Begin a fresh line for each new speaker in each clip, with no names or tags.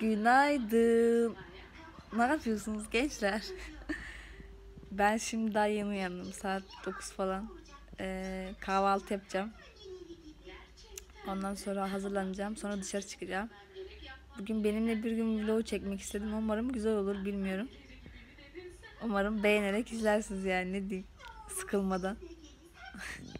Günaydın. Ne yapıyorsunuz gençler? Ben şimdi daha yeni uyandım. Saat 9 falan. Ee, kahvaltı yapacağım. Ondan sonra hazırlanacağım. Sonra dışarı çıkacağım. Bugün benimle bir gün vlog çekmek istedim. Umarım güzel olur bilmiyorum. Umarım beğenerek izlersiniz yani ne diyeyim. Sıkılmadan.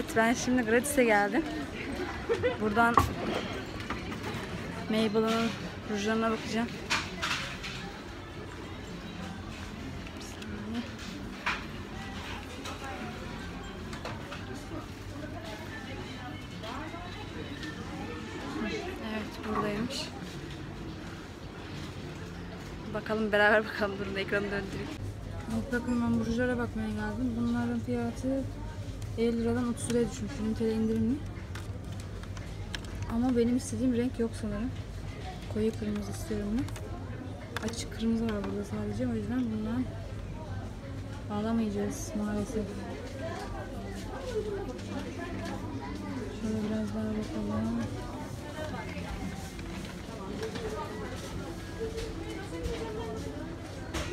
Evet ben şimdi Gratis'e geldim. Buradan Mabel'ın rujlarına bakacağım. Evet buradaymış. Bakalım beraber bakalım durun ekranı döndüreyim. Bakın ben bu rujlara bakmaya geldim. Bunların fiyatı 50 liradan 30 liraya düşmüş. 20 TL indirimli. Ama benim istediğim renk yok sanırım. Koyu kırmızı istiyorum ben. Açık kırmızı var burada sadece. O yüzden bundan alamayacağız maalesef. Şöyle biraz daha bakalım.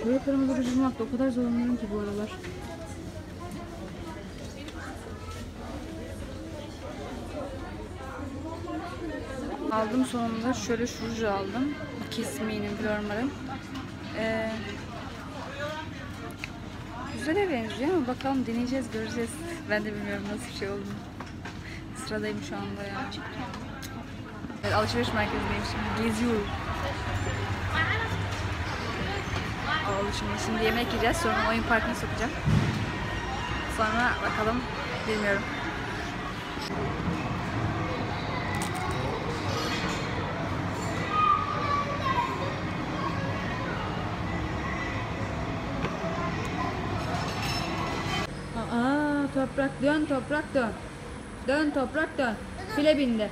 Koyu kırmızı ruj bulmakta o kadar zorlanıyorum ki bu aralar. Aldım sonunda. Şöyle şu aldım. Kiss Me'nin Blurmar'ın. Ee, güzele benziyor ama bakalım deneyeceğiz, göreceğiz. Ben de bilmiyorum nasıl bir şey olduğunu. Sıradayım şu anda ya. Evet, alışveriş merkezindeyim şimdi. Geziyorum. Oldu şimdi. Şimdi yemek yiyeceğiz. Sonra oyun parkına sokacağım. Sonra bakalım. Bilmiyorum. Toprak dön, toprak dön. Dön toprak dön. File bindi.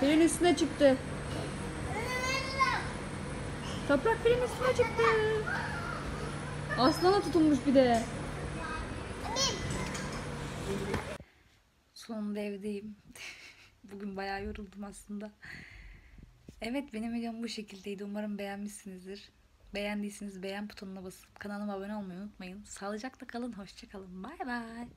Filin üstüne çıktı. Toprak filin üstüne çıktı. Aslana tutulmuş bir de. Sonunda evdeyim. Bugün bayağı yoruldum aslında. Evet benim videom bu şekildeydi. Umarım beğenmişsinizdir. Beğendiyseniz beğen butonuna basıp kanalıma abone olmayı unutmayın. Sağlıcakla kalın. Hoşçakalın. Bay bay.